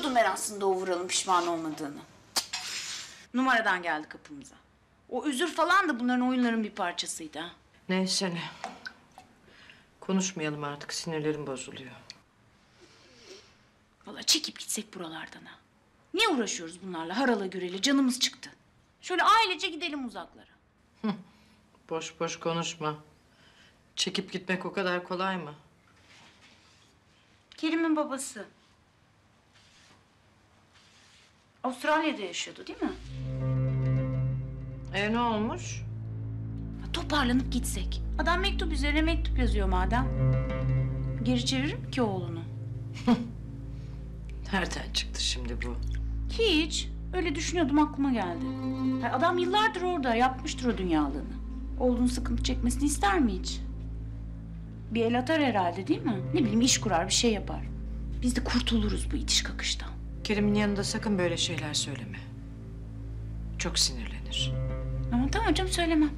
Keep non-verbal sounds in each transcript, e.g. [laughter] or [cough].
Biliyordum ben aslında o Vural'ın pişman olmadığını. Numaradan geldi kapımıza. O özür falan da bunların oyunların bir parçasıydı ha. Neyse ne. Konuşmayalım artık sinirlerim bozuluyor. Vallahi çekip gitsek buralardan ha. Niye uğraşıyoruz bunlarla harala gürele canımız çıktı. Şöyle ailece gidelim uzaklara. Boş boş konuşma. Çekip gitmek o kadar kolay mı? Kerim'in babası. Avustralya'da yaşıyordu değil mi? E ne olmuş? Toparlanıp gitsek. Adam mektup üzerine mektup yazıyor madem. Geri çevirir mi ki oğlunu? [laughs] Nereden çıktı şimdi bu? Hiç. Öyle düşünüyordum aklıma geldi. Ya adam yıllardır orada yapmıştır o dünyalığını. Oğlunun sıkıntı çekmesini ister mi hiç? Bir el atar herhalde değil mi? Ne bileyim iş kurar bir şey yapar. Biz de kurtuluruz bu itiş kakıştan. Kerim'in yanında sakın böyle şeyler söyleme. Çok sinirlenir. Ama tamam canım söylemem.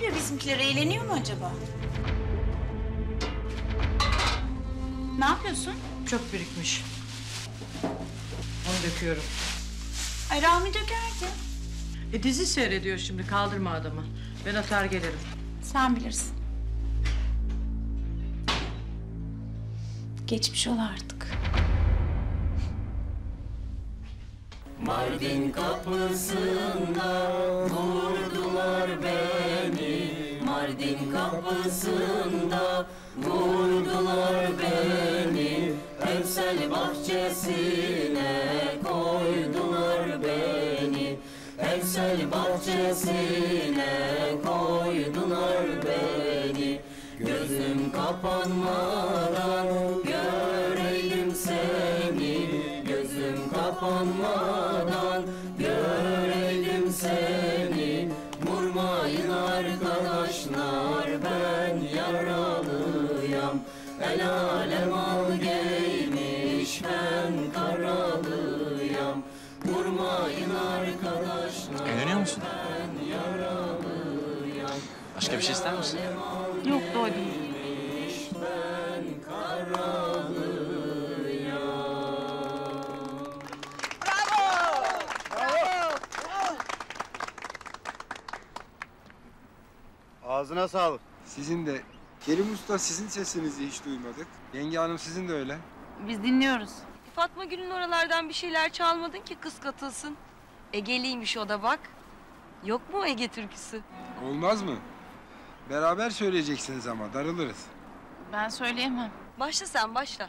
Yapıyor bizimkiler? Eğleniyor mu acaba? Ne yapıyorsun? Çok birikmiş. Onu döküyorum. Ay Rami dökerdi. E dizi seyrediyor şimdi kaldırma adamı. Ben atar gelirim. Sen bilirsin. Geçmiş ol artık. Mardin kapısında Mardin kapısında vurdular beni. Evsel bahçesine koydular beni. Evsel bahçesine koydular beni. Gözüm kapanmadan göreyim seni. Gözüm kapanmadan alem al giymiş ben karalıyam Vurmayın arkadaşlar Eğleniyor musun? ben yaralıyam Başka bir şey ister misin? Yok doydum. ben karalıyam Ağzına sağlık. Sizin de. Kerim Usta sizin sesinizi hiç duymadık. Yenge Hanım sizin de öyle. Biz dinliyoruz. Fatma Gül'ün oralardan bir şeyler çalmadın ki kız katılsın. Ege'liymiş o da bak. Yok mu Ege türküsü? Olmaz mı? Beraber söyleyeceksiniz ama darılırız. Ben söyleyemem. Başla sen başla.